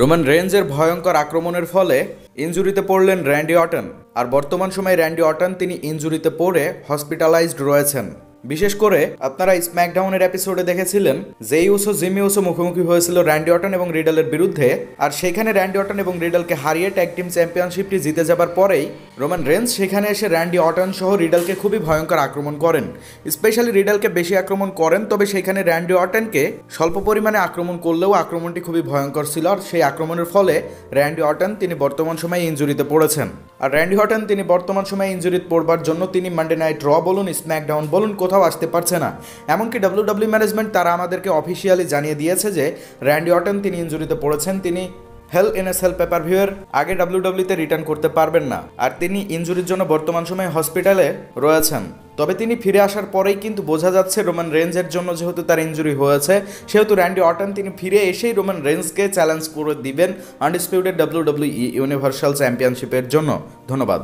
Roman রেঞ্জের ভয়ঙ্কর আক্রমণের ফলে ইঞ্জুরিতে পড়লেন র্যান্ডি অটন। আর বর্তমান সময়ে র্যান্ডি অটন তিনি ইঞ্জুরিতে পড়ে হসপিটালাইজড রয়েছেন। বিশেষ করে আপনারা স্ম্যাকডাউনের এপিসোডে দেখেছিলেন যে ইউসো জিমি ইউসো মুখোমুখি হয়েছিল র্যান্ডি অটন এবং রিডালের বিরুদ্ধে, আর সেখানে র্যান্ডি অটন এবং রিডালকে হারিয়ে ট্যাগ টিম চ্যাম্পিয়নশিপটি জিতে যাবার পরেই রোমান রেঞ্জ সেখানে এসে র্যান্ডি অটন সহ রিডালকে খুবই ভয়ঙ্কর আক্রমণ করেন। স্পেশালি রিডালকে বেশি আক্রমণ করেন, তবে সেখানে র্যান্ডি অটনকে স্বল্প পরিমাণে আক্রমণ করলেও আক্রমণটি খুবই ভয়ঙ্কর ছিল, আর সেই আক্রমণের ফলে র্যান্ডি অটন তিনি বর্তমান সময়ে ইনজুরিতে পড়েছেন। আর র্যান্ডি অটন তিনি বর্তমান সময়ে ইনজুরিতে পড়বার জন্য তিনি মান্ডে নাইট র বলুন স্ম্যাকডাউন বলুন কোথাও আসতে পারছে না। এমনকি ডাব্লিউ ম্যানেজমেন্ট তারা আমাদেরকে অফিসিয়ালি জানিয়ে দিয়েছে যে র্যান্ডি অটন তিনি ইনজুরিতে পড়েছেন, তিনি hell N S hell paper ভিউয়ের আগে ডাব্লিউডাব্লিউতে রিটার্ন করতে পারবেন না। আর তিনি ইনজুরির জন্য বর্তমান সময়ে হসপিটালে রয়েছেন। তবে তিনি ফিরে আসার পরেই কিন্তু বোঝা যাচ্ছে রোমান রেঞ্জের জন্য যেহেতু তার ইনজুরি হয়েছে, সেহেতু র্যান্ডি অটন তিনি ফিরে এসেই রোমান রেঞ্জকে চ্যালেঞ্জ করে দিবেন আনডিসপিউটেড ডাব্লিউ ডাব্লিউ ইউনিভার্সাল চ্যাম্পিয়নশিপের জন্য। ধন্যবাদ।